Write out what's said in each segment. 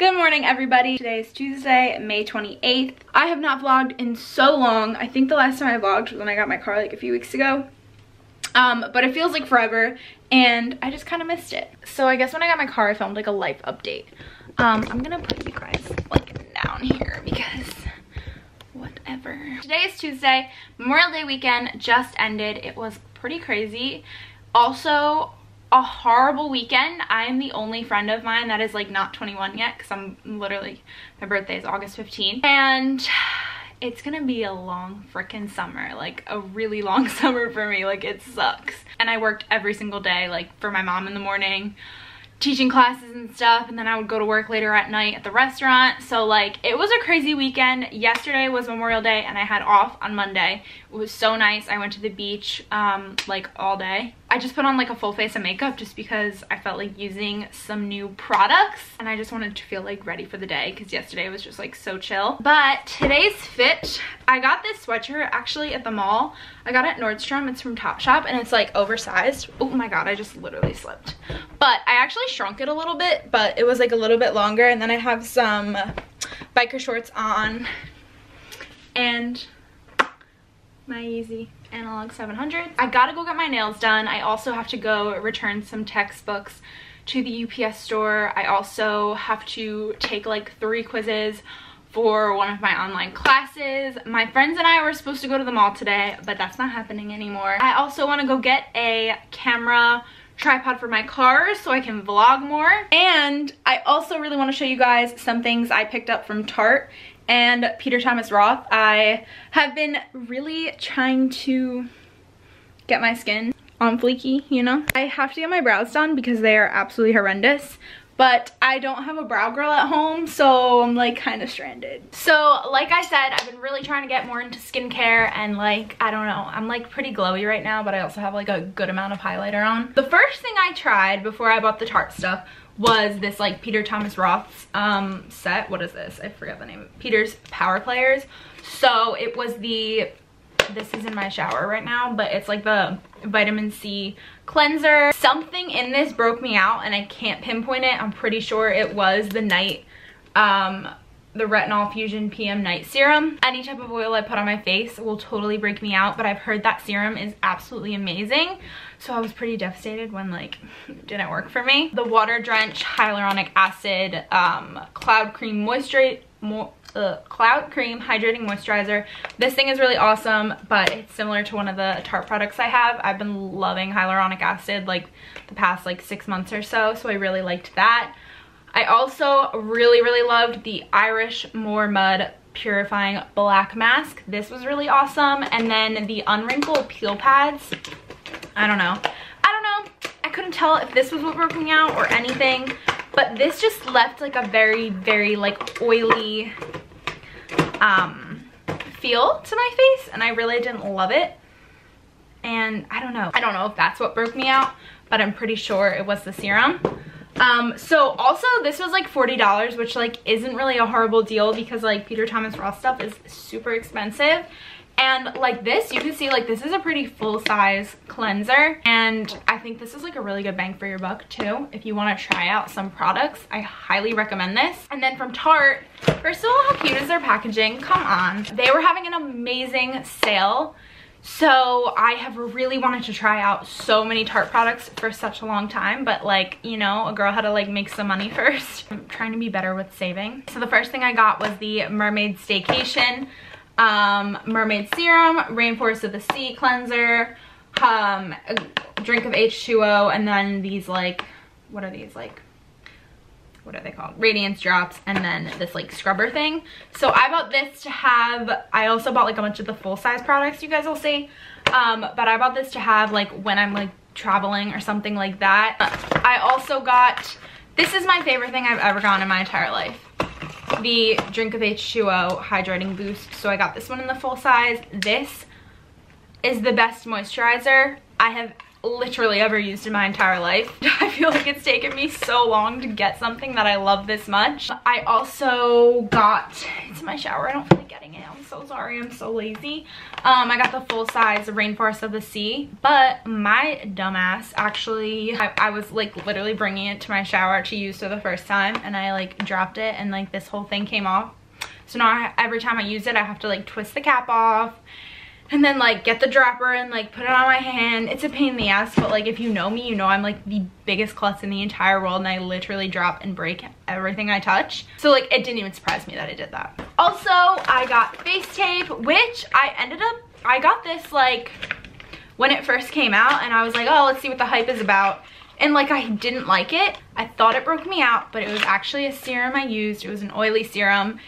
Good morning, everybody. Today is Tuesday, May 28th. I have not vlogged in so long. I think the last time I vlogged was when I got my car like a few weeks ago. Um, but it feels like forever and I just kind of missed it. So I guess when I got my car, I filmed like a life update. Um, I'm gonna put you guys like down here because whatever. Today is Tuesday. Memorial Day weekend just ended. It was pretty crazy. Also, a horrible weekend. I am the only friend of mine that is like not 21 yet because I'm literally, my birthday is August 15th. And it's gonna be a long freaking summer, like a really long summer for me. Like it sucks. And I worked every single day, like for my mom in the morning, teaching classes and stuff and then I would go to work later at night at the restaurant so like it was a crazy weekend yesterday was Memorial Day and I had off on Monday it was so nice I went to the beach um like all day I just put on like a full face of makeup just because I felt like using some new products and I just wanted to feel like ready for the day because yesterday was just like so chill. But today's fit I got this sweatshirt actually at the mall. I got it at Nordstrom. It's from Topshop and it's like oversized. Oh my god I just literally slipped. But I actually shrunk it a little bit, but it was like a little bit longer. And then I have some biker shorts on and my Yeezy Analog 700. I gotta go get my nails done. I also have to go return some textbooks to the UPS store. I also have to take like three quizzes for one of my online classes. My friends and I were supposed to go to the mall today, but that's not happening anymore. I also want to go get a camera tripod for my car so I can vlog more. And I also really want to show you guys some things I picked up from Tarte and Peter Thomas Roth. I have been really trying to get my skin on fleeky, you know? I have to get my brows done because they are absolutely horrendous but I don't have a brow girl at home, so I'm like kind of stranded. So like I said, I've been really trying to get more into skincare and like, I don't know, I'm like pretty glowy right now, but I also have like a good amount of highlighter on. The first thing I tried before I bought the Tarte stuff was this like Peter Thomas Roth's um, set. What is this? I forgot the name. Peter's Power Players. So it was the this is in my shower right now, but it's like the vitamin C cleanser. Something in this broke me out and I can't pinpoint it. I'm pretty sure it was the night, um, the Retinol Fusion PM Night Serum. Any type of oil I put on my face will totally break me out, but I've heard that serum is absolutely amazing. So I was pretty devastated when like didn't work for me. The Water Drench Hyaluronic Acid um, Cloud Cream Moisture Mo uh, Cloud Cream Hydrating Moisturizer. This thing is really awesome, but it's similar to one of the Tarte products I have. I've been loving hyaluronic acid like the past like six months or so, so I really liked that. I also really, really loved the Irish Moor Mud Purifying Black Mask. This was really awesome. And then the Unwrinkle Peel Pads. I don't know. I don't know. I couldn't tell if this was what broke me out or anything. But this just left like a very, very like oily um, feel to my face and I really didn't love it. And I don't know. I don't know if that's what broke me out, but I'm pretty sure it was the serum. Um, so also this was like $40, which like isn't really a horrible deal because like Peter Thomas Roth stuff is super expensive. And like this, you can see like this is a pretty full size cleanser. And I think this is like a really good bang for your buck too. If you want to try out some products, I highly recommend this. And then from Tarte, first of all, how cute is their packaging? Come on. They were having an amazing sale. So I have really wanted to try out so many Tarte products for such a long time, but like, you know, a girl had to like make some money first. I'm trying to be better with saving. So the first thing I got was the Mermaid Staycation um, Mermaid Serum, Rainforest of the Sea Cleanser, um, a drink of H2O, and then these like, what are these like? What are they called? Radiance drops, and then this like scrubber thing. So I bought this to have, I also bought like a bunch of the full size products you guys will see. Um, but I bought this to have like when I'm like traveling or something like that. I also got, this is my favorite thing I've ever gotten in my entire life the Drink of H2O Hydrating Boost. So I got this one in the full size. This is the best moisturizer I have literally ever used in my entire life. I feel like it's taken me so long to get something that I love this much. I also got, it's in my shower, I don't feel like getting it. I'm so sorry, I'm so lazy. Um, I got the full size Rainforest of the Sea, but my dumbass actually, I, I was like literally bringing it to my shower to use for the first time and I like dropped it and like this whole thing came off. So now I, every time I use it, I have to like twist the cap off and then like get the dropper and like put it on my hand. It's a pain in the ass but like if you know me you know i'm like the biggest klutz in the entire world and i literally drop and break everything i touch. So like it didn't even surprise me that i did that. Also i got face tape which i ended up i got this like when it first came out and i was like oh let's see what the hype is about. And like I didn't like it. I thought it broke me out, but it was actually a serum I used. It was an oily serum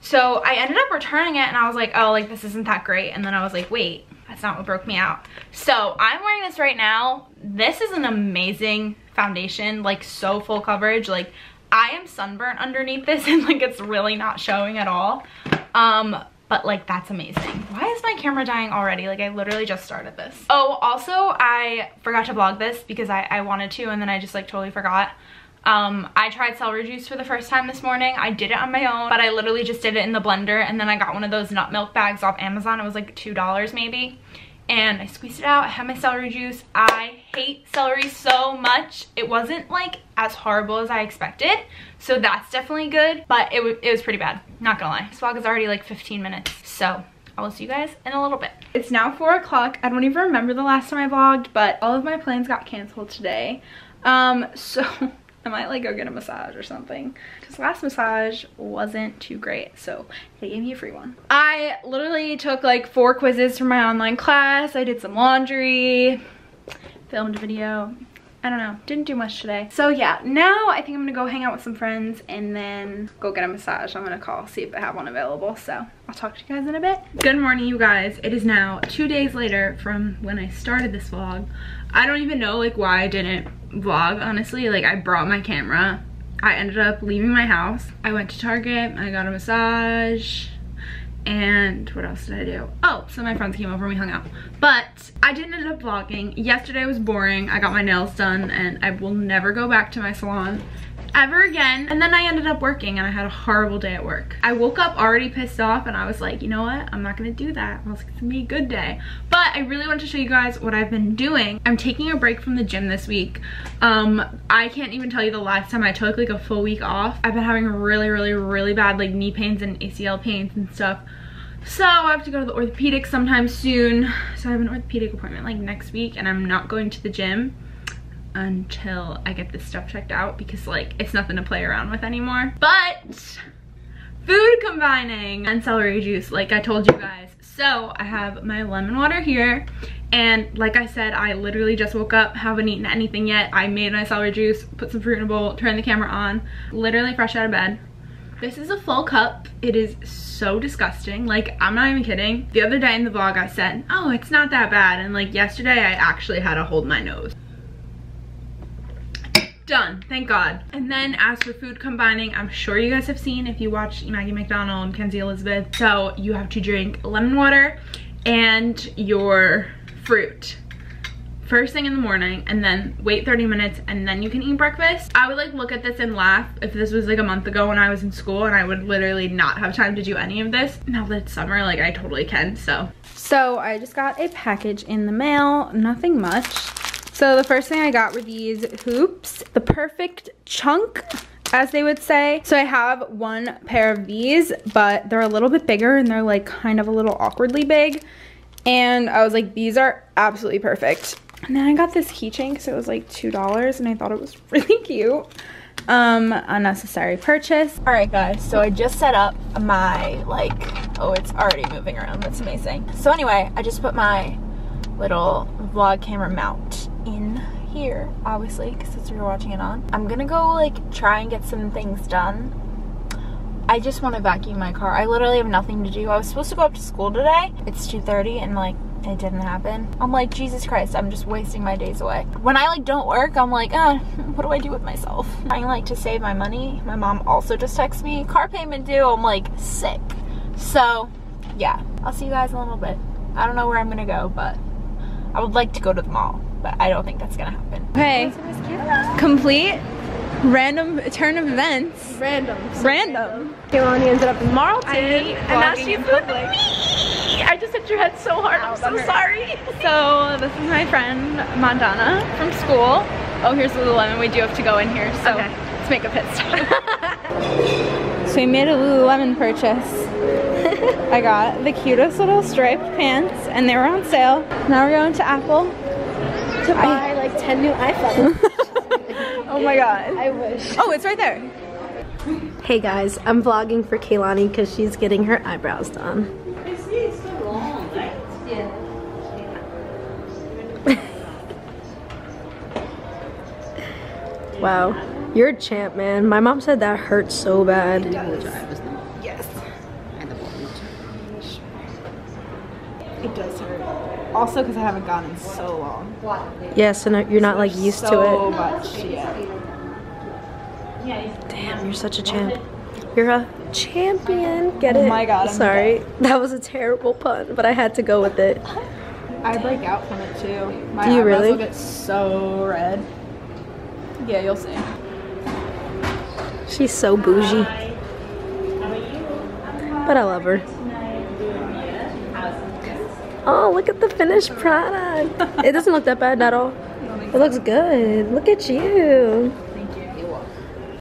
so I ended up returning it and I was like, oh, like this isn't that great. And then I was like, wait, that's not what broke me out. So I'm wearing this right now. This is an amazing foundation, like so full coverage. Like I am sunburnt underneath this and like it's really not showing at all. Um, but like that's amazing. Why is my camera dying already? Like I literally just started this. Oh, also I forgot to vlog this because I, I wanted to and then I just like totally forgot. Um, I tried celery juice for the first time this morning. I did it on my own, but I literally just did it in the blender and then I got one of those nut milk bags off Amazon. It was like $2 maybe. And I squeezed it out. I had my celery juice. I hate celery so much. It wasn't like as horrible as I expected. So that's definitely good, but it, it was pretty bad. Not gonna lie. This vlog is already like 15 minutes. So I will see you guys in a little bit. It's now four o'clock. I don't even remember the last time I vlogged, but all of my plans got canceled today. Um, so I might like go get a massage or something because last massage wasn't too great so they gave me a free one. I literally took like four quizzes from my online class. I did some laundry, filmed a video. I don't know, didn't do much today. So yeah, now I think I'm gonna go hang out with some friends and then go get a massage. I'm gonna call, see if I have one available. So I'll talk to you guys in a bit. Good morning, you guys. It is now two days later from when I started this vlog. I don't even know like why I didn't vlog, honestly. Like I brought my camera. I ended up leaving my house. I went to Target, I got a massage, and what else did I do? Oh, so my friends came over and we hung out. But I didn't end up vlogging. Yesterday was boring. I got my nails done and I will never go back to my salon ever again. And then I ended up working and I had a horrible day at work. I woke up already pissed off and I was like, you know what? I'm not gonna do that. I was like, it's gonna be a good day. But I really want to show you guys what I've been doing. I'm taking a break from the gym this week. Um, I can't even tell you the last time I took like a full week off. I've been having really, really, really bad like knee pains and ACL pains and stuff. So I have to go to the orthopedic sometime soon. So I have an orthopedic appointment like next week and I'm not going to the gym until I get this stuff checked out because like it's nothing to play around with anymore. But food combining and celery juice like I told you guys. So I have my lemon water here and like I said, I literally just woke up, haven't eaten anything yet. I made my celery juice, put some fruit in a bowl, turned the camera on, literally fresh out of bed. This is a full cup. It is so disgusting. Like, I'm not even kidding. The other day in the vlog I said, oh, it's not that bad. And like yesterday I actually had to hold my nose. Done, thank God. And then as for food combining, I'm sure you guys have seen if you watch Maggie McDonald and Kenzie Elizabeth. So you have to drink lemon water and your fruit first thing in the morning and then wait 30 minutes and then you can eat breakfast. I would like look at this and laugh if this was like a month ago when I was in school and I would literally not have time to do any of this. Now that it's summer, like I totally can, so. So I just got a package in the mail, nothing much. So the first thing I got were these hoops, the perfect chunk as they would say. So I have one pair of these, but they're a little bit bigger and they're like kind of a little awkwardly big. And I was like, these are absolutely perfect. And then I got this keychain because it was like $2 and I thought it was really cute. Um, unnecessary purchase. All right guys, so I just set up my like, oh, it's already moving around. That's amazing. So anyway, I just put my little vlog camera mount in here, obviously, because that's what you're watching it on. I'm gonna go like try and get some things done. I just want to vacuum my car. I literally have nothing to do. I was supposed to go up to school today. It's 2.30 and like it didn't happen. I'm like, Jesus Christ, I'm just wasting my days away. When I like don't work, I'm like, uh, what do I do with myself? I like to save my money. My mom also just texted me, car payment due. I'm like sick. So yeah, I'll see you guys in a little bit. I don't know where I'm gonna go, but I would like to go to the mall. But I don't think that's gonna happen. Okay, complete random turn of events. Random. Random. Kelani ended up in Marlton, hate and now she's with public. me. I just hit your head so hard. I'm so hurt. sorry. So this is my friend Mandana from school. Oh, here's Lululemon. We do have to go in here, so Okay. let's make a pit stop. so we made a Lululemon purchase. I got the cutest little striped pants, and they were on sale. Now we're going to Apple. To buy like 10 new iPhones. Oh my god. I wish. Oh, it's right there. Hey guys, I'm vlogging for Kelani because she's getting her eyebrows done. wow, you're a champ, man. My mom said that hurts so bad. Also, because I haven't gone in so long. Yes, and you're not like used to it. so much, yeah. Damn, you're such a champ. You're a champion. Get oh it? Oh my God, I'm Sorry, that was a terrible pun, but I had to go with it. I break out from it too. My Do you really? will get so red. Yeah, you'll see. She's so bougie. But I love her. Oh, look at the finished product. It doesn't look that bad at all. It looks good. Look at you.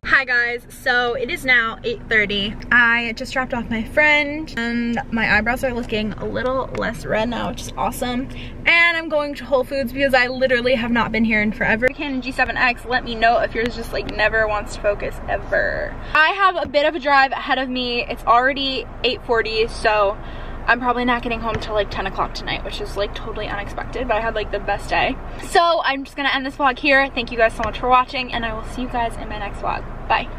Hi guys, so it is now 8.30. I just dropped off my friend and my eyebrows are looking a little less red now, which is awesome. And I'm going to Whole Foods because I literally have not been here in forever. Canon G7X, let me know if yours just like never wants to focus ever. I have a bit of a drive ahead of me. It's already 8.40, so I'm probably not getting home till like 10 o'clock tonight, which is like totally unexpected, but I had like the best day. So I'm just gonna end this vlog here. Thank you guys so much for watching, and I will see you guys in my next vlog. Bye.